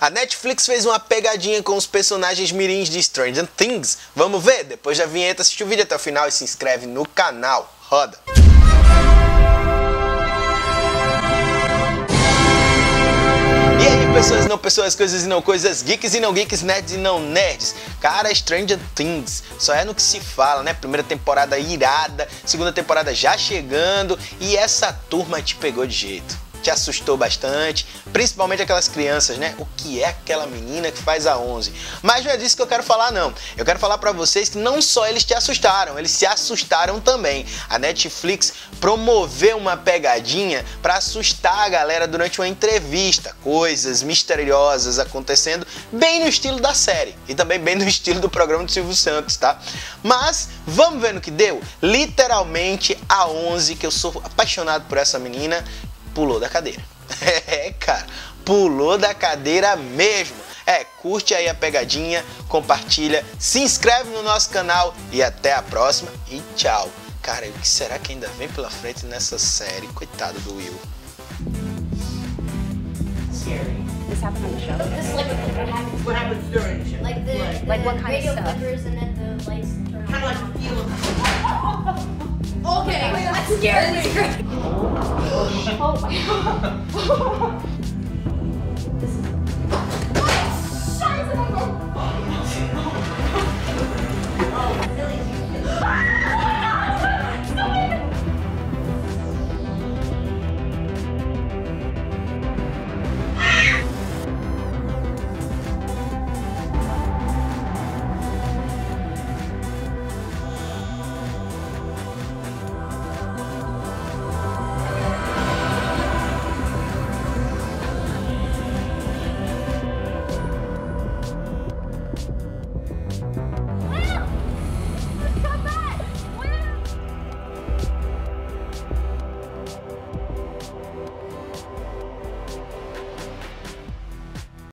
A Netflix fez uma pegadinha com os personagens mirins de Stranger Things. Vamos ver? Depois da vinheta, assiste o vídeo até o final e se inscreve no canal. Roda! E aí, pessoas não pessoas, coisas e não coisas, geeks e não geeks, nerds e não nerds. Cara, Stranger Things, só é no que se fala, né? Primeira temporada irada, segunda temporada já chegando e essa turma te pegou de jeito te assustou bastante, principalmente aquelas crianças, né? O que é aquela menina que faz a 11? Mas não é disso que eu quero falar não. Eu quero falar para vocês que não só eles te assustaram, eles se assustaram também. A Netflix promoveu uma pegadinha para assustar a galera durante uma entrevista, coisas misteriosas acontecendo bem no estilo da série e também bem no estilo do programa do Silvio Santos, tá? Mas vamos ver no que deu. Literalmente a 11, que eu sou apaixonado por essa menina, pulou da cadeira. É, cara, pulou da cadeira mesmo. É, curte aí a pegadinha, compartilha, se inscreve no nosso canal e até a próxima e tchau. Cara, o que será que ainda vem pela frente nessa série? Coitado do Will. Scary. This happened on the show. This is like what happens. What happens during the show? Like the, Right. the Like what kind of radio stuff? flickers and then the lights turn Kind on. of like a feel of Okay, that scared me. Oh my god.